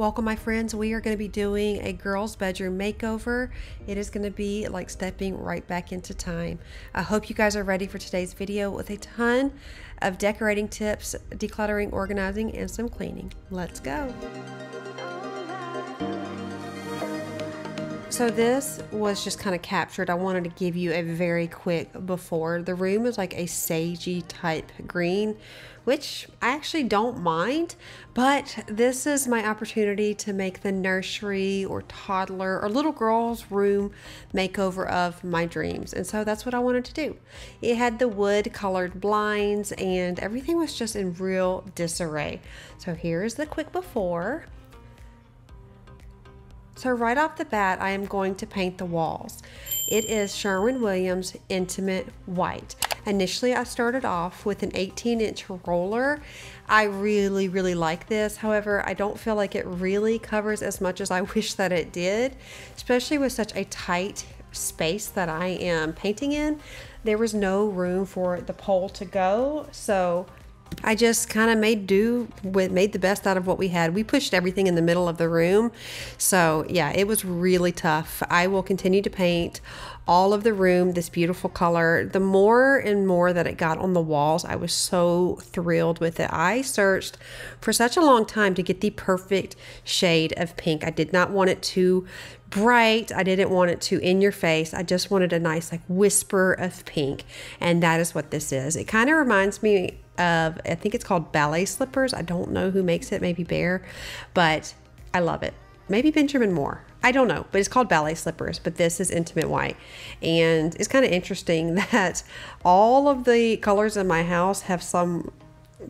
Welcome, my friends. We are going to be doing a girl's bedroom makeover. It is going to be like stepping right back into time. I hope you guys are ready for today's video with a ton of decorating tips, decluttering, organizing, and some cleaning. Let's go. So this was just kind of captured. I wanted to give you a very quick before. The room is like a sagey type green, which I actually don't mind, but this is my opportunity to make the nursery or toddler or little girl's room makeover of my dreams. And so that's what I wanted to do. It had the wood colored blinds and everything was just in real disarray. So here's the quick before. So right off the bat, I am going to paint the walls. It is Sherwin-Williams Intimate White. Initially, I started off with an 18 inch roller. I really, really like this. However, I don't feel like it really covers as much as I wish that it did, especially with such a tight space that I am painting in. There was no room for the pole to go. So I just kind of made do with made the best out of what we had. We pushed everything in the middle of the room. So, yeah, it was really tough. I will continue to paint all of the room this beautiful color. The more and more that it got on the walls, I was so thrilled with it. I searched for such a long time to get the perfect shade of pink. I did not want it too bright. I didn't want it too in your face. I just wanted a nice like whisper of pink. And that is what this is. It kind of reminds me of, I think it's called ballet slippers. I don't know who makes it, maybe Behr, but I love it. Maybe Benjamin Moore. I don't know, but it's called ballet slippers, but this is intimate white. And it's kind of interesting that all of the colors in my house have some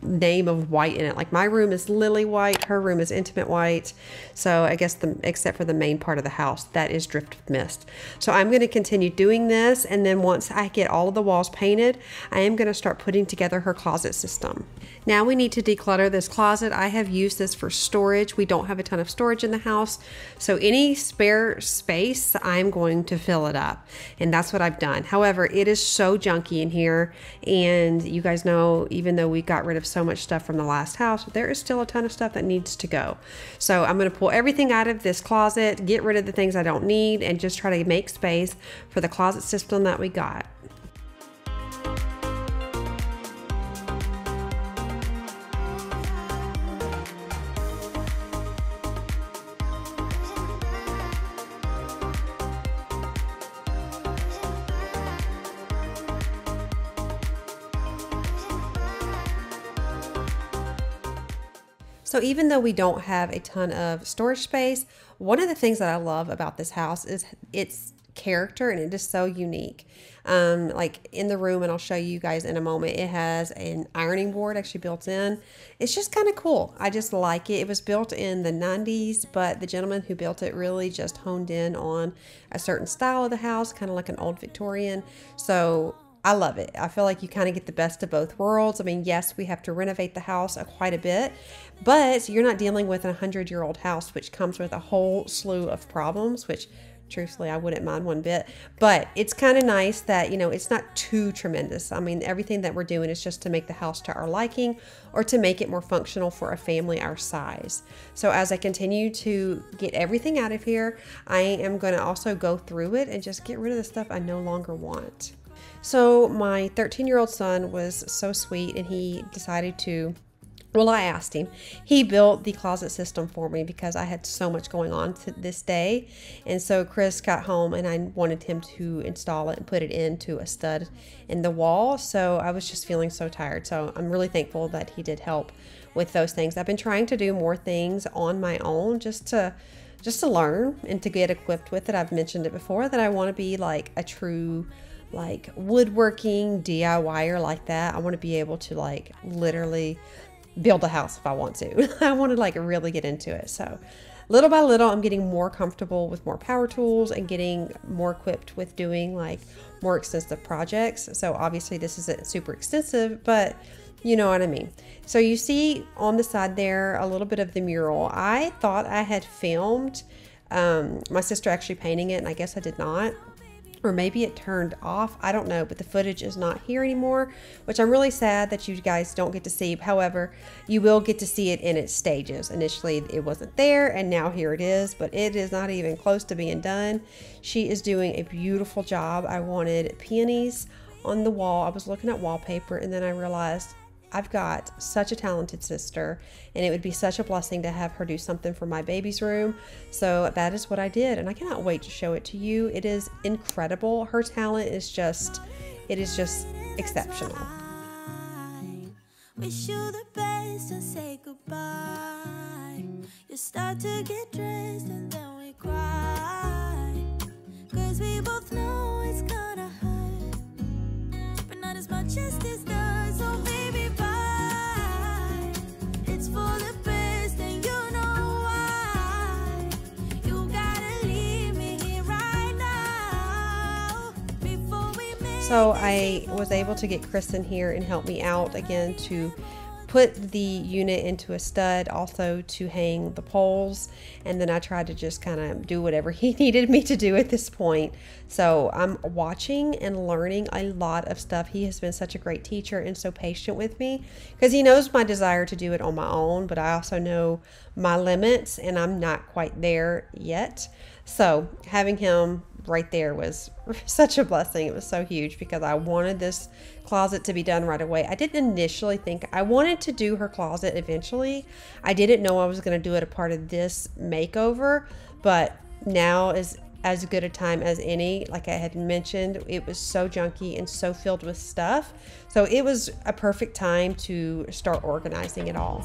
name of white in it. Like my room is lily white, her room is intimate white. So I guess the except for the main part of the house, that is drift mist. So I'm going to continue doing this and then once I get all of the walls painted, I am going to start putting together her closet system. Now we need to declutter this closet. I have used this for storage. We don't have a ton of storage in the house. So any spare space, I'm going to fill it up. And that's what I've done. However, it is so junky in here. And you guys know, even though we got rid of so much stuff from the last house, there is still a ton of stuff that needs to go. So I'm going to pull everything out of this closet, get rid of the things I don't need, and just try to make space for the closet system that we got. So even though we don't have a ton of storage space, one of the things that I love about this house is its character and it is so unique. Um, like in the room, and I'll show you guys in a moment, it has an ironing board actually built in. It's just kind of cool. I just like it. It was built in the 90s, but the gentleman who built it really just honed in on a certain style of the house, kind of like an old Victorian. So I love it. I feel like you kind of get the best of both worlds. I mean, yes, we have to renovate the house quite a bit, but you're not dealing with a 100 year old house, which comes with a whole slew of problems, which truthfully I wouldn't mind one bit. But it's kind of nice that, you know, it's not too tremendous. I mean, everything that we're doing is just to make the house to our liking or to make it more functional for a family our size. So as I continue to get everything out of here, I am going to also go through it and just get rid of the stuff I no longer want. So my 13 year old son was so sweet and he decided to well, I asked him. He built the closet system for me because I had so much going on to this day. And so Chris got home and I wanted him to install it and put it into a stud in the wall. So I was just feeling so tired. So I'm really thankful that he did help with those things. I've been trying to do more things on my own just to just to learn and to get equipped with it. I've mentioned it before that I want to be like a true like woodworking DIYer like that. I want to be able to like literally build a house if I want to. I want to like really get into it. So little by little, I'm getting more comfortable with more power tools and getting more equipped with doing like more extensive projects. So obviously this isn't super extensive, but you know what I mean. So you see on the side there a little bit of the mural. I thought I had filmed um, my sister actually painting it, and I guess I did not. or maybe it turned off. I don't know, but the footage is not here anymore, which I'm really sad that you guys don't get to see. However, you will get to see it in its stages. Initially, it wasn't there, and now here it is, but it is not even close to being done. She is doing a beautiful job. I wanted peonies on the wall. I was looking at wallpaper, and then I realized I've got such a talented sister, and it would be such a blessing to have her do something for my baby's room. So that is what I did, and I cannot wait to show it to you. It is incredible. Her talent is just, it is just exceptional. Wish you the best and say goodbye. You start to get dressed and then so I was able to get Kristen here and help me out again to put the unit into a stud also to hang the poles. And then I tried to just kind of do whatever he needed me to do at this point. So I'm watching and learning a lot of stuff. He has been such a great teacher and so patient with me because he knows my desire to do it on my own but I also know my limits and I'm not quite there yet. So having him right there was such a blessing. It was so huge because I wanted this closet to be done right away. I didn't initially think I wanted to do her closet eventually. I didn't know I was going to do it a part of this makeover, but now is as good a time as any. Like I had mentioned, it was so junky and so filled with stuff. So it was a perfect time to start organizing it all.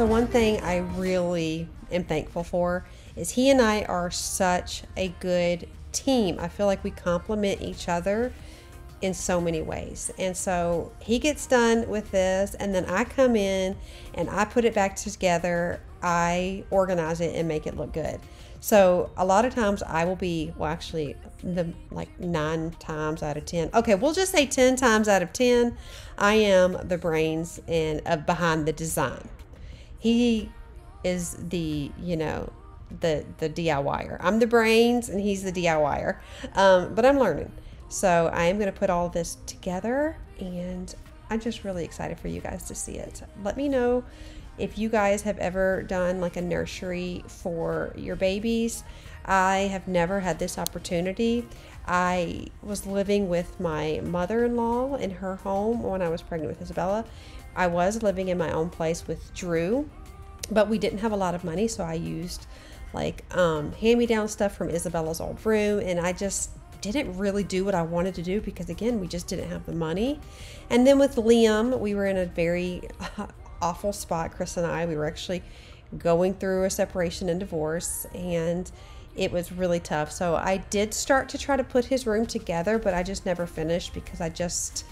So, one thing I really am thankful for is he and I are such a good team. I feel like we complement each other in so many ways. And so he gets done with this, and then I come in and I put it back together. I organize it and make it look good. So a lot of times I will be, well, actually, the like nine times out of ten. Okay, we'll just say ten times out of ten, I am the brains and uh, behind the design he is the you know the the DIYer. I'm the brains and he's the DIYer. Um, but I'm learning. So I am going to put all this together and I'm just really excited for you guys to see it. Let me know if you guys have ever done like a nursery for your babies. I have never had this opportunity. I was living with my mother in law in her home when I was pregnant with Isabella. I was living in my own place with Drew, but we didn't have a lot of money, so I used like um, hand me down stuff from Isabella's old room, and I just didn't really do what I wanted to do because, again, we just didn't have the money. And then with Liam, we were in a very awful spot, Chris and I. We were actually going through a separation and divorce, and it was really tough. So I did start to try to put his room together, but I just never finished because I just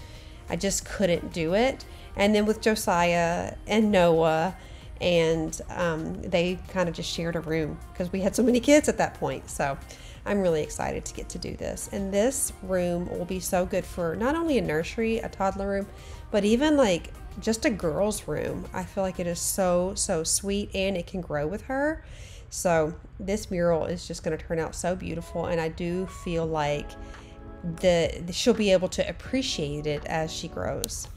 I just couldn't do it. And then with Josiah and Noah, and um, they kind of just shared a room because we had so many kids at that point. So I'm really excited to get to do this. And this room will be so good for not only a nursery, a toddler room, but even like just a girl's room. I feel like it is so, so sweet and it can grow with her. So this mural is just going to turn out so beautiful. And I do feel like the she'll be able to appreciate it as she grows.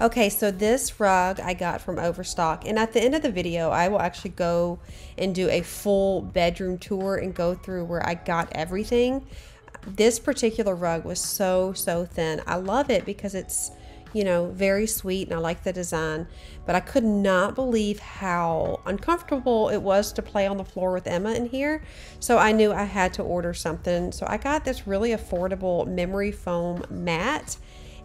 Okay, so this rug I got from Overstock, and at the end of the video, I will actually go and do a full bedroom tour and go through where I got everything. This particular rug was so, so thin. I love it because it's, you know, very sweet and I like the design, but I could not believe how uncomfortable it was to play on the floor with Emma in here. So I knew I had to order something. So I got this really affordable memory foam mat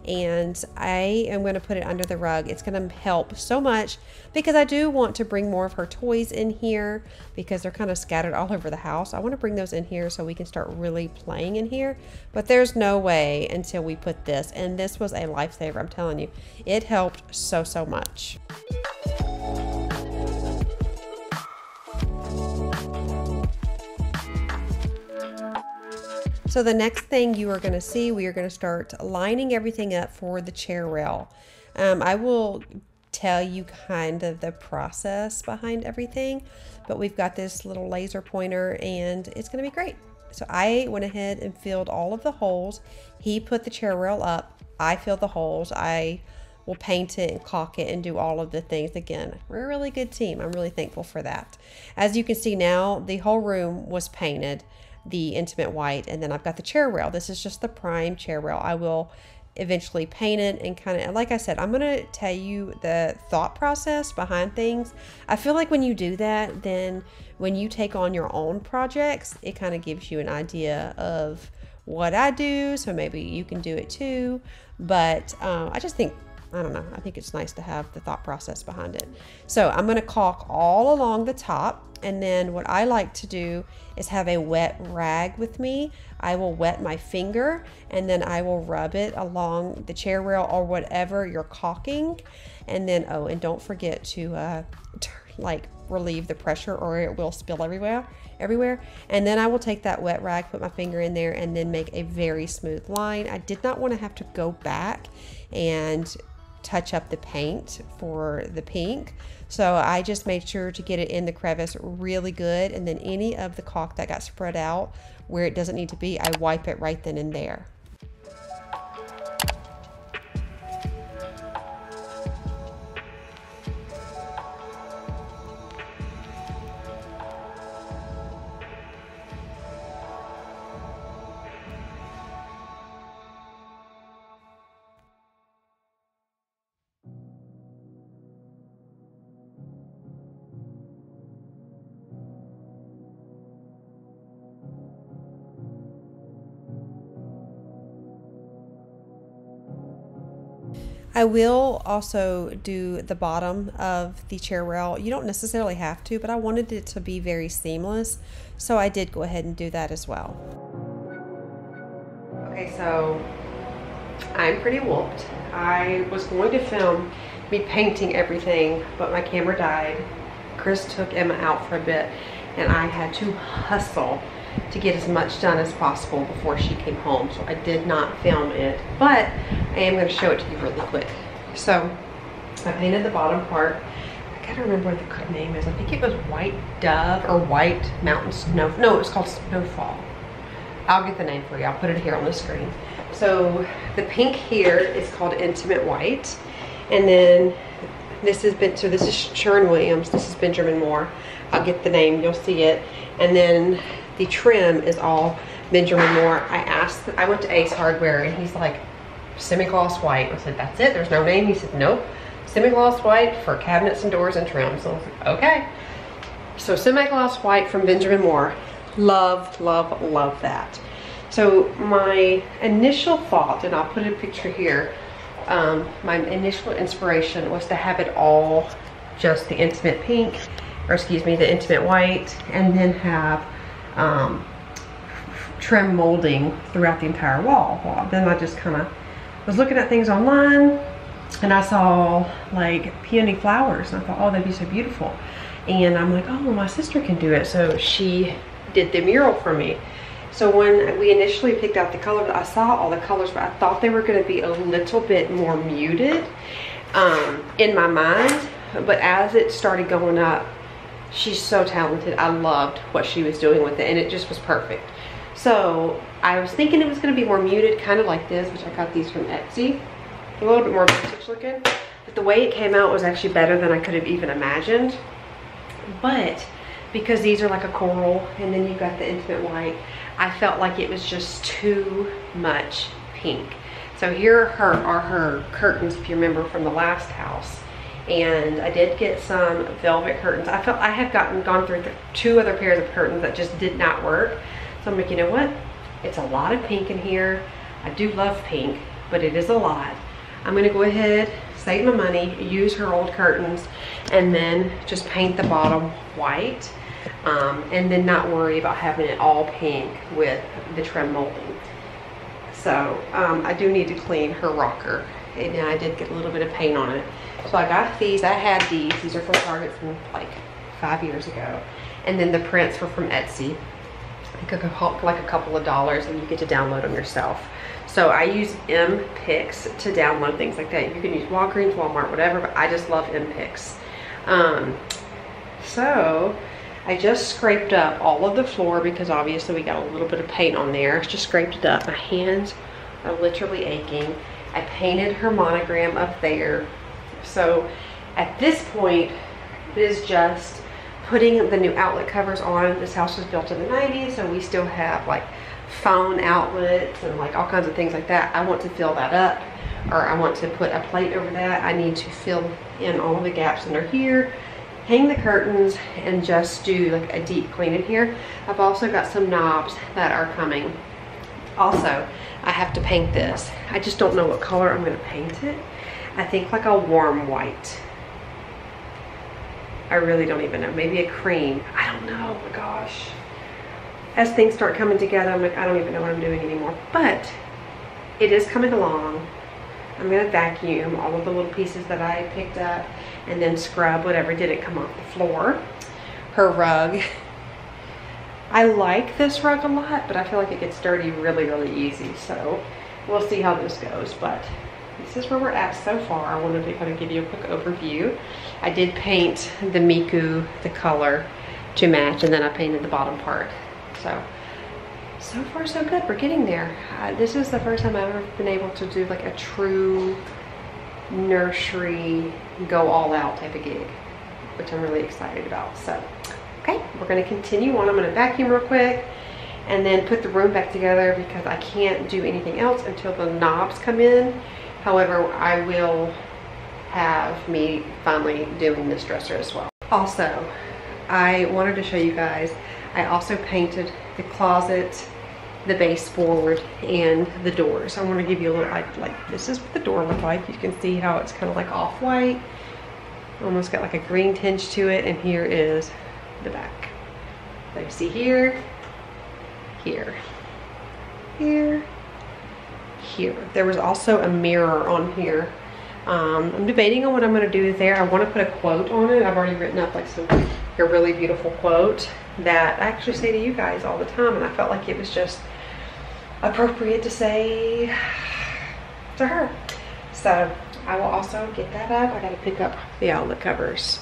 and I am going to put it under the rug. It's going to help so much because I do want to bring more of her toys in here because they're kind of scattered all over the house. I want to bring those in here so we can start really playing in here, but there's no way until we put this. And this was a lifesaver, I'm telling you. It helped so, so much. So the next thing you are going to see, we are going to start lining everything up for the chair rail. Um, I will tell you kind of the process behind everything, but we've got this little laser pointer and it's going to be great. So I went ahead and filled all of the holes. He put the chair rail up. I filled the holes. I will paint it and caulk it and do all of the things again. We're a really good team. I'm really thankful for that. As you can see now, the whole room was painted the intimate white and then I've got the chair rail. This is just the prime chair rail. I will eventually paint it and kind of like I said I'm gonna tell you the thought process behind things I feel like when you do that then when you take on your own projects it kind of gives you an idea of what I do so maybe you can do it too but uh, I just think I don't know I think it's nice to have the thought process behind it so I'm gonna caulk all along the top and then what I like to do is have a wet rag with me. I will wet my finger and then I will rub it along the chair rail or whatever you're caulking. And then, oh, and don't forget to uh, like relieve the pressure or it will spill everywhere everywhere and then I will take that wet rag put my finger in there and then make a very smooth line I did not want to have to go back and touch up the paint for the pink so I just made sure to get it in the crevice really good. And then any of the caulk that got spread out where it doesn't need to be, I wipe it right then and there. I will also do the bottom of the chair rail. You don't necessarily have to, but I wanted it to be very seamless, so I did go ahead and do that as well. Okay, so I'm pretty whooped. I was going to film me painting everything, but my camera died. Chris took Emma out for a bit, and I had to hustle to get as much done as possible before she came home. So I did not film it, but I am going to show it to you really quick. So I painted the bottom part. I gotta remember what the name is. I think it was White Dove or White Mountain Snow. No, it was called Snowfall. I'll get the name for you. I'll put it here on the screen. So the pink here is called Intimate White. And then this has been, so this is Sherwin-Williams. This is Benjamin Moore. I'll get the name, you'll see it. And then the trim is all Benjamin Moore. I asked, I went to Ace Hardware and he's like, semi-gloss white. I said, that's it, there's no name. He said, nope, semi-gloss white for cabinets and doors and trims. So I was like, okay. So semi-gloss white from Benjamin Moore. Love, love, love that. So my initial thought, and I'll put a picture here, um, my initial inspiration was to have it all just the intimate pink, or excuse me, the intimate white, and then have um, trim molding throughout the entire wall. Well, then I just kind of was looking at things online and I saw like peony flowers and I thought, oh, that'd be so beautiful. And I'm like, oh, my sister can do it. So she did the mural for me. So when we initially picked out the colors, I saw all the colors, but I thought they were gonna be a little bit more muted um, in my mind. But as it started going up, she's so talented. I loved what she was doing with it and it just was perfect. So I was thinking it was gonna be more muted, kind of like this, which I got these from Etsy. A little bit more vintage looking. But the way it came out was actually better than I could have even imagined. But because these are like a coral and then you got the intimate white, I felt like it was just too much pink. So here are her are her curtains, if you remember from the last house. And I did get some velvet curtains. I felt I had gotten gone through two other pairs of curtains that just did not work. So I'm like, you know what? It's a lot of pink in here. I do love pink, but it is a lot. I'm gonna go ahead, save my money, use her old curtains, and then just paint the bottom white. Um, and then not worry about having it all pink with the trim molding. So um, I do need to clean her rocker. And I did get a little bit of paint on it. So I got these, I had these. These are from Target from like five years ago. And then the prints were from Etsy. They could like a couple of dollars and you get to download them yourself. So I use MPix to download things like that. You can use Walgreens, Walmart, whatever, but I just love MPix. Um, so I just scraped up all of the floor because obviously we got a little bit of paint on there. Just scraped it up. My hands are literally aching. I painted her monogram up there. So at this point, it is just putting the new outlet covers on. This house was built in the 90s, so we still have like phone outlets and like all kinds of things like that. I want to fill that up or I want to put a plate over that. I need to fill in all the gaps under here, hang the curtains and just do like a deep clean in here. I've also got some knobs that are coming. Also, I have to paint this. I just don't know what color I'm gonna paint it. I think like a warm white. I really don't even know. Maybe a cream. I don't know. Oh my gosh. As things start coming together, I'm like, I don't even know what I'm doing anymore. But it is coming along. I'm going to vacuum all of the little pieces that I picked up and then scrub whatever didn't come off the floor. Her rug. I like this rug a lot, but I feel like it gets dirty really, really easy. So we'll see how this goes. But this is where we're at so far. I wanted to kind of give you a quick overview. I did paint the Miku, the color, to match, and then I painted the bottom part. So, so far so good. We're getting there. Uh, this is the first time I've ever been able to do like a true nursery, go all out type of gig, which I'm really excited about. So, okay, we're gonna continue on. I'm gonna vacuum real quick and then put the room back together because I can't do anything else until the knobs come in However, I will have me finally doing this dresser as well. Also, I wanted to show you guys, I also painted the closet, the baseboard, and the doors. I want to give you a little, I, like, this is what the door looked like. You can see how it's kind of like off-white. Almost got like a green tinge to it, and here is the back. So you see here, here, here, here. There was also a mirror on here. Um, I'm debating on what I'm to do there. I want to put a quote on it. I've already written up like some a really beautiful quote that I actually say to you guys all the time and I felt like it was just appropriate to say to her. So I will also get that up. I got to pick up the outlet covers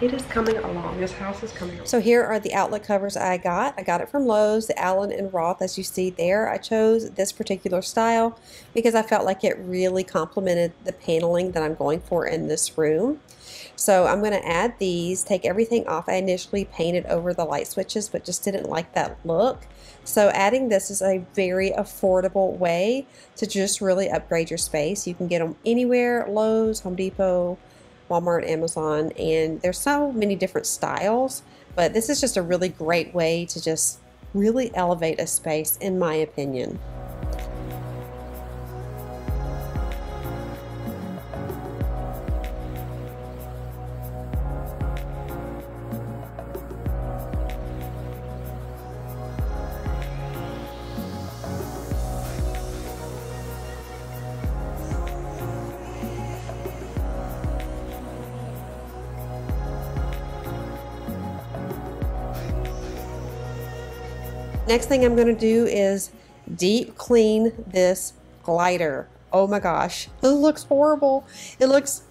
it is coming along. This house is coming along. So here are the outlet covers I got. I got it from Lowe's, the Allen and Roth, as you see there. I chose this particular style because I felt like it really complemented the paneling that I'm going for in this room. So I'm going to add these, take everything off. I initially painted over the light switches, but just didn't like that look. So adding this is a very affordable way to just really upgrade your space. You can get them anywhere, Lowe's, Home Depot, Walmart, Amazon, and there's so many different styles, but this is just a really great way to just really elevate a space, in my opinion. Next thing I'm going to do is deep clean this glider. Oh my gosh, it looks horrible. It looks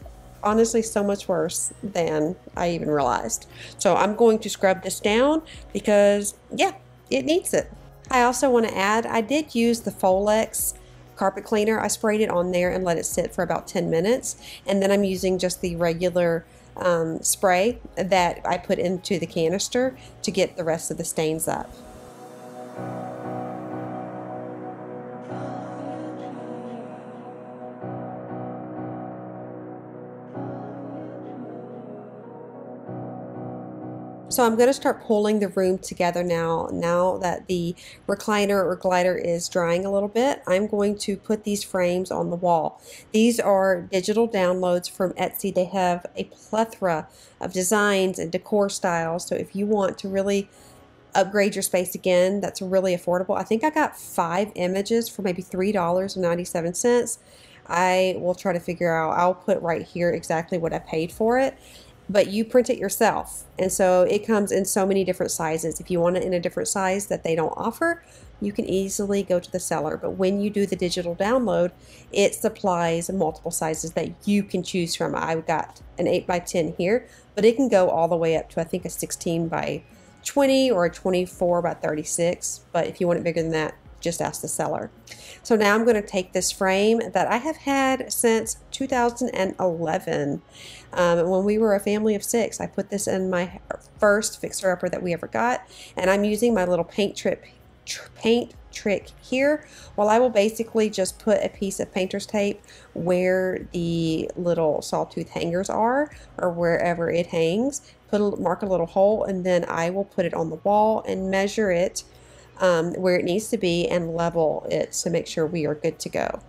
honestly so much worse than I even realized. So I'm going to scrub this down because yeah, it needs it. I also want to add, I did use the Folex carpet cleaner. I sprayed it on there and let it sit for about 10 minutes. And then I'm using just the regular um, spray that I put into the canister to get the rest of the stains up. So I'm going to start pulling the room together now. Now that the recliner or glider is drying a little bit, I'm going to put these frames on the wall. These are digital downloads from Etsy. They have a plethora of designs and decor styles. So if you want to really upgrade your space again, that's really affordable. I think I got five images for maybe $3.97. I will try to figure out, I'll put right here exactly what I paid for it but you print it yourself. And so it comes in so many different sizes. If you want it in a different size that they don't offer, you can easily go to the seller. But when you do the digital download, it supplies multiple sizes that you can choose from. I've got an 8 by 10 here, but it can go all the way up to I think a 16 by 20 or a 24 by 36. But if you want it bigger than that, just ask the seller. So now I'm going to take this frame that I have had since 2011. Um, when we were a family of six, I put this in my first fixer-upper that we ever got, and I'm using my little paint trip paint trick here well I will basically just put a piece of painter's tape where the little sawtooth hangers are or wherever it hangs put a, mark a little hole and then I will put it on the wall and measure it um, where it needs to be and level it to make sure we are good to go.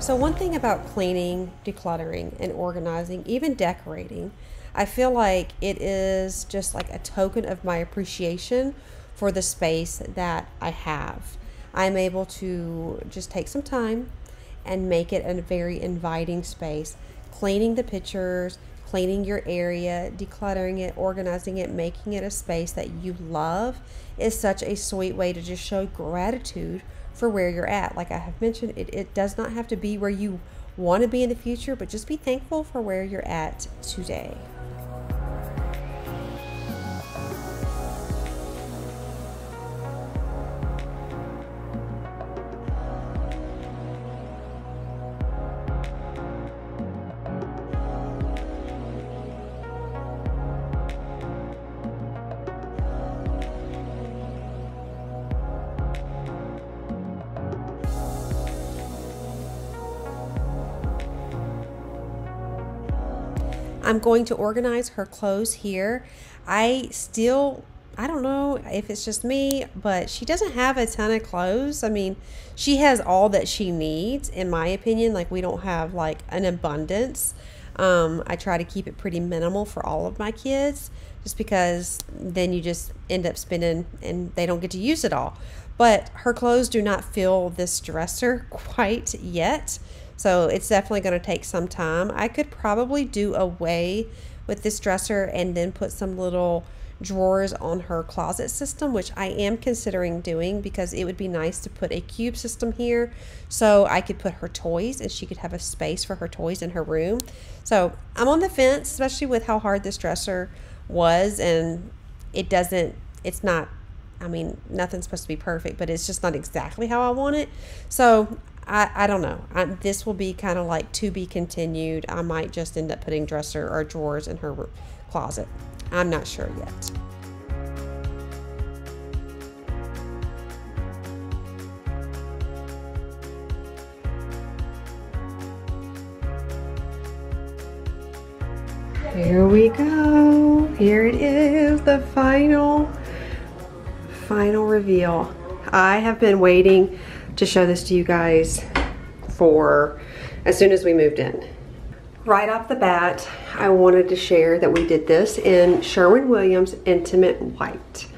So one thing about cleaning, decluttering, and organizing, even decorating, I feel like it is just like a token of my appreciation for the space that I have. I'm able to just take some time and make it a very inviting space cleaning the pictures, cleaning your area, decluttering it, organizing it, making it a space that you love is such a sweet way to just show gratitude for where you're at. Like I have mentioned, it, it does not have to be where you want to be in the future, but just be thankful for where you're at today. I'm going to organize her clothes here. I still, I don't know if it's just me, but she doesn't have a ton of clothes. I mean, she has all that she needs, in my opinion. Like, we don't have like an abundance. Um, I try to keep it pretty minimal for all of my kids just because then you just end up spending and they don't get to use it all. But her clothes do not fill this dresser quite yet. So it's definitely going to take some time. I could probably do away with this dresser and then put some little drawers on her closet system, which I am considering doing because it would be nice to put a cube system here so I could put her toys and she could have a space for her toys in her room. So I'm on the fence, especially with how hard this dresser was and it doesn't, it's not I mean, nothing's supposed to be perfect, but it's just not exactly how I want it. So I, I don't know. I, this will be kind of like to be continued. I might just end up putting dresser or drawers in her closet. I'm not sure yet. Here we go. Here it is, the final, final reveal. I have been waiting to show this to you guys for as soon as we moved in. Right off the bat, I wanted to share that we did this in Sherwin-Williams Intimate White.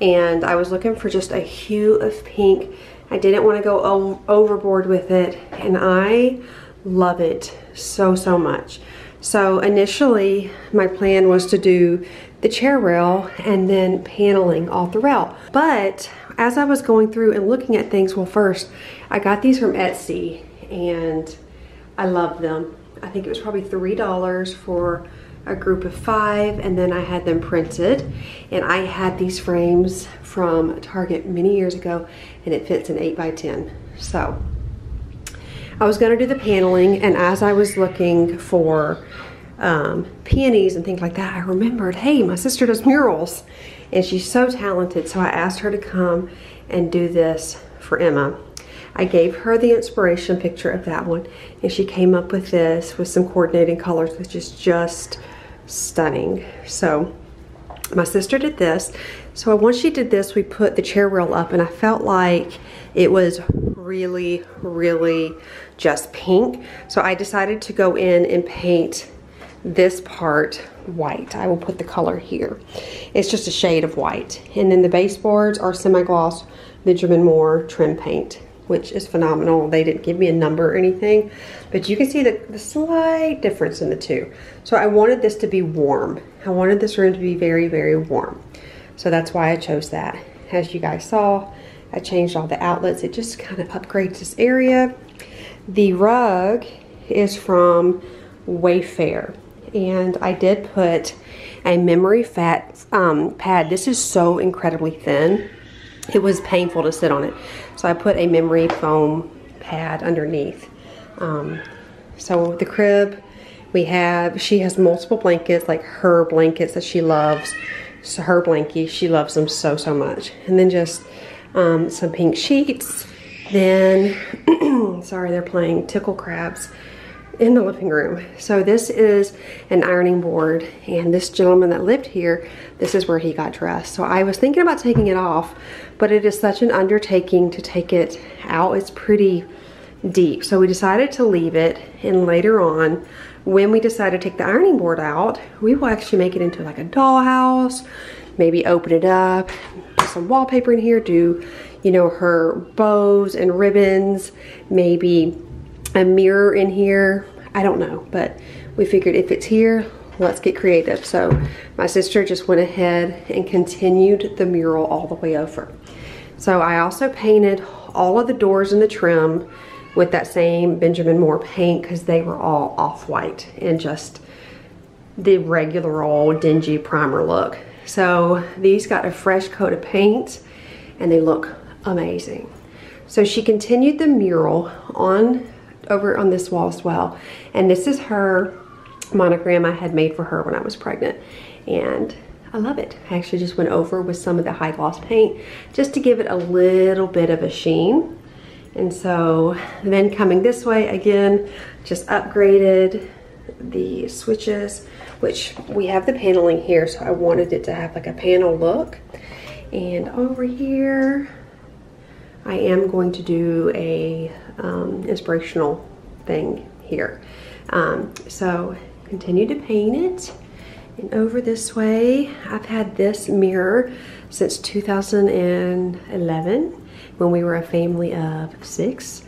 And I was looking for just a hue of pink. I didn't want to go overboard with it. And I love it so, so much. So initially, my plan was to do the chair rail and then paneling all throughout. But as I was going through and looking at things, well first, I got these from Etsy and I love them. I think it was probably $3 for a group of five and then I had them printed. And I had these frames from Target many years ago and it fits an 8 by 10 so I was gonna do the paneling and as I was looking for um, peonies and things like that I remembered hey my sister does murals and she's so talented. So I asked her to come and do this for Emma. I gave her the inspiration picture of that one and she came up with this with some coordinating colors which is just stunning. So my sister did this. So once she did this, we put the chair rail up and I felt like it was really, really just pink. So I decided to go in and paint this part white. I will put the color here. It's just a shade of white. And then the baseboards are semi-gloss Benjamin Moore trim paint. which is phenomenal. They didn't give me a number or anything, but you can see the, the slight difference in the two. So I wanted this to be warm. I wanted this room to be very, very warm. So that's why I chose that. As you guys saw, I changed all the outlets. It just kind of upgrades this area. The rug is from Wayfair. And I did put a memory fat um, pad. This is so incredibly thin. It was painful to sit on it. So I put a memory foam pad underneath. Um, so the crib, we have, she has multiple blankets, like her blankets that she loves. So her blankie, she loves them so, so much. And then just um, some pink sheets. Then, sorry, they're playing tickle crabs in the living room. So this is an ironing board and this gentleman that lived here, this is where he got dressed. So I was thinking about taking it off, but it is such an undertaking to take it out. It's pretty deep. So we decided to leave it and later on, when we decide to take the ironing board out, we will actually make it into like a dollhouse, maybe open it up, put some wallpaper in here, do, you know, her bows and ribbons, maybe a mirror in here. I don't know, but we figured if it's here, let's get creative. So my sister just went ahead and continued the mural all the way over. So I also painted all of the doors in the trim with that same Benjamin Moore paint because they were all off-white and just the regular old dingy primer look. So these got a fresh coat of paint and they look amazing. So she continued the mural on over on this wall as well. And this is her monogram I had made for her when I was pregnant. And I love it. I actually just went over with some of the high gloss paint just to give it a little bit of a sheen. And so then coming this way, again, just upgraded the switches, which we have the paneling here, so I wanted it to have like a panel look. And over here, I am going to do a um, inspirational thing here. Um, so continue to paint it. And over this way, I've had this mirror since 2011 when we were a family of six.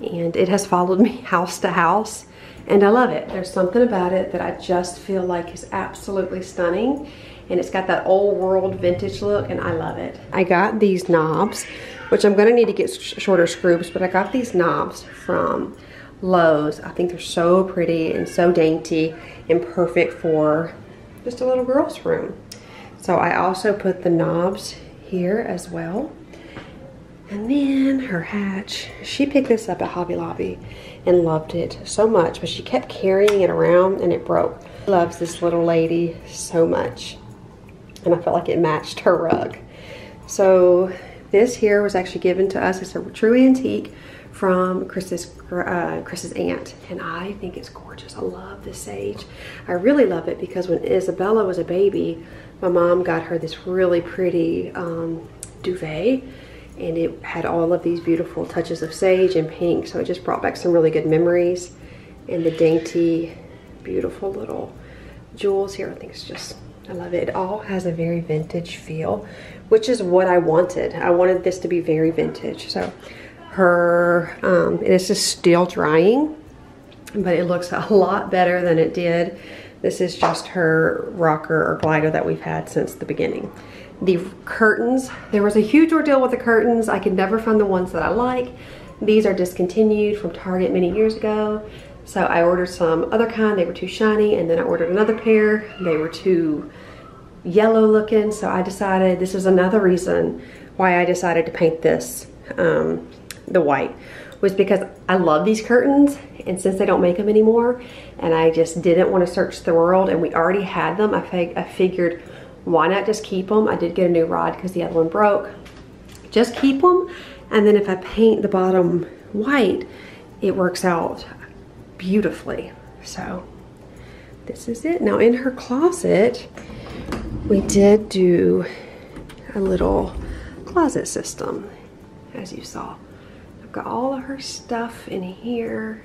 And it has followed me house to house. And I love it. There's something about it that I just feel like is absolutely stunning. And it's got that old world vintage look and I love it. I got these knobs which I'm gonna need to get sh shorter screws, but I got these knobs from Lowe's. I think they're so pretty and so dainty and perfect for just a little girl's room. So I also put the knobs here as well. And then her hatch, she picked this up at Hobby Lobby and loved it so much, but she kept carrying it around and it broke. Loves this little lady so much. And I felt like it matched her rug. So this here was actually given to us. It's a true antique from Chris's, uh, Chris's aunt. And I think it's gorgeous. I love this sage. I really love it because when Isabella was a baby, my mom got her this really pretty um, duvet and it had all of these beautiful touches of sage and pink. So it just brought back some really good memories. And the dainty, beautiful little jewels here, I think it's just I love it. It all has a very vintage feel, which is what I wanted. I wanted this to be very vintage. So her, um, this is still drying, but it looks a lot better than it did. This is just her rocker or glider that we've had since the beginning. The curtains, there was a huge ordeal with the curtains. I could never find the ones that I like. These are discontinued from Target many years ago. So I ordered some other kind, they were too shiny, and then I ordered another pair, they were too yellow looking, so I decided, this is another reason why I decided to paint this, um, the white, was because I love these curtains, and since they don't make them anymore, and I just didn't want to search the world, and we already had them, I, fig I figured, why not just keep them? I did get a new rod because the other one broke. Just keep them, and then if I paint the bottom white, it works out beautifully. So this is it. Now in her closet, we did do a little closet system, as you saw. I've got all of her stuff in here.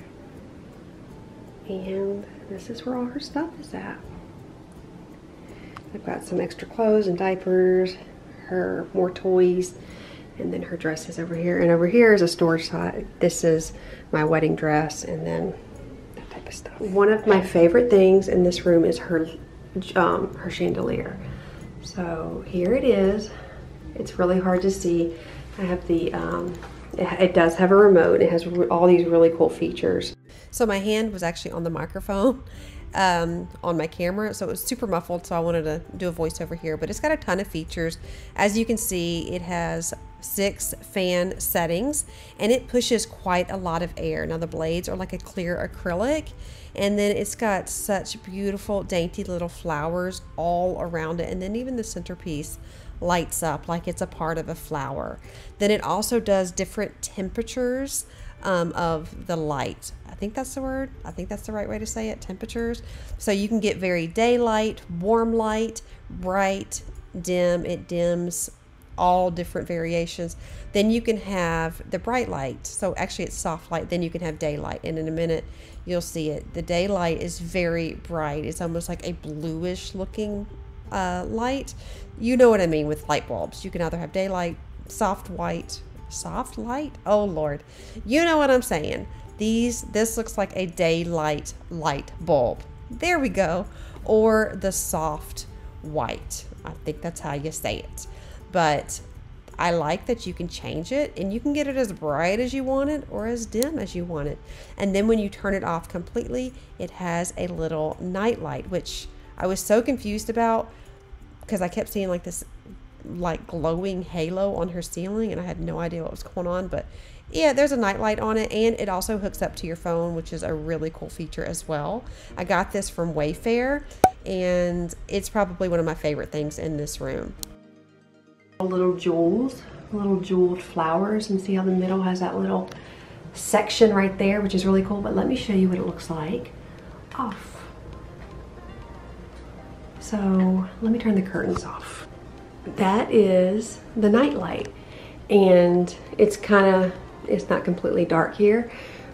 And this is where all her stuff is at. I've got some extra clothes and diapers, her more toys, And then her dresses over here. And over here is a storage side. This is my wedding dress and then that type of stuff. One of my favorite things in this room is her, um, her chandelier. So here it is. It's really hard to see. I have the, um, it, it does have a remote. It has all these really cool features. So my hand was actually on the microphone um, on my camera, so it was super muffled. So I wanted to do a voiceover here, but it's got a ton of features. As you can see, it has six fan settings and it pushes quite a lot of air. Now the blades are like a clear acrylic and then it's got such beautiful dainty little flowers all around it and then even the centerpiece lights up like it's a part of a flower. Then it also does different temperatures um, of the light. I think that's the word. I think that's the right way to say it. Temperatures. So you can get very daylight, warm light, bright, dim. It dims all different variations. Then you can have the bright light. So actually it's soft light. Then you can have daylight. And in a minute you'll see it. The daylight is very bright. It's almost like a bluish looking uh, light. You know what I mean with light bulbs. You can either have daylight, soft white, soft light. Oh Lord, you know what I'm saying. These, this looks like a daylight light bulb. There we go. Or the soft white. I think that's how you say it. But I like that you can change it and you can get it as bright as you want it or as dim as you want it. And then when you turn it off completely, it has a little night light, which I was so confused about because I kept seeing like this like glowing halo on her ceiling and I had no idea what was going on. But yeah, there's a nightlight on it and it also hooks up to your phone, which is a really cool feature as well. I got this from Wayfair and it's probably one of my favorite things in this room. Little jewels, little jeweled flowers and see how the middle has that little section right there, which is really cool. But let me show you what it looks like off. So let me turn the curtains off. That is the nightlight. And it's kind of, it's not completely dark here,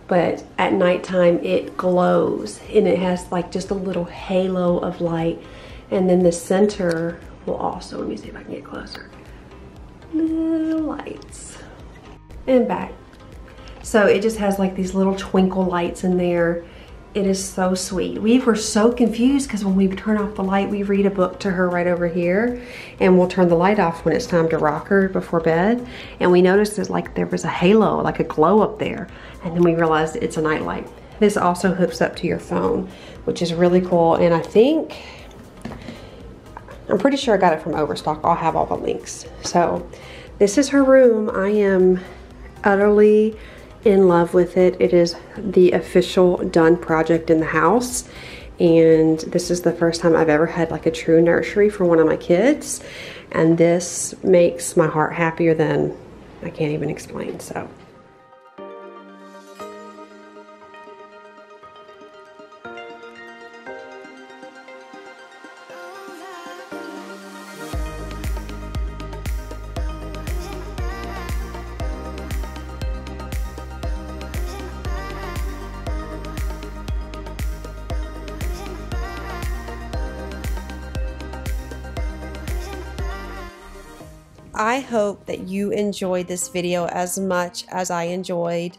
but at nighttime it glows and it has like just a little halo of light. And then the center will also, let me see if I can get closer. Lights. And back. So it just has like these little twinkle lights in there it is so sweet. We were so confused because when we turn off the light, we read a book to her right over here and we'll turn the light off when it's time to rock her before bed. And we noticed that like there was a halo, like a glow up there. And then we realized it's a night light. This also hooks up to your phone, which is really cool. And I think, I'm pretty sure I got it from Overstock. I'll have all the links. So this is her room. I am utterly in love with it. It is the official done project in the house. And this is the first time I've ever had like a true nursery for one of my kids. And this makes my heart happier than I can't even explain. So that you enjoyed this video as much as I enjoyed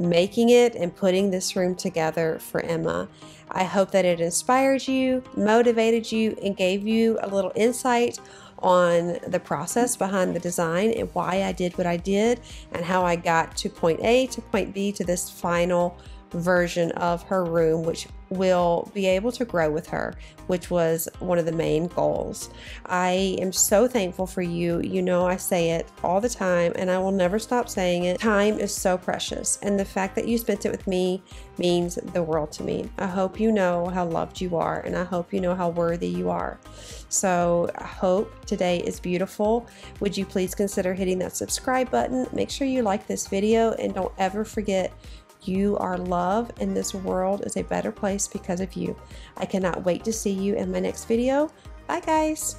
making it and putting this room together for Emma. I hope that it inspired you, motivated you, and gave you a little insight on the process behind the design and why I did what I did and how I got to point A to point B to this final version of her room, which will be able to grow with her, which was one of the main goals. I am so thankful for you. You know, I say it all the time and I will never stop saying it. Time is so precious, and the fact that you spent it with me means the world to me. I hope you know how loved you are, and I hope you know how worthy you are. So, I hope today is beautiful. Would you please consider hitting that subscribe button? Make sure you like this video and don't ever forget you are love, and this world is a better place because of you. I cannot wait to see you in my next video. Bye, guys.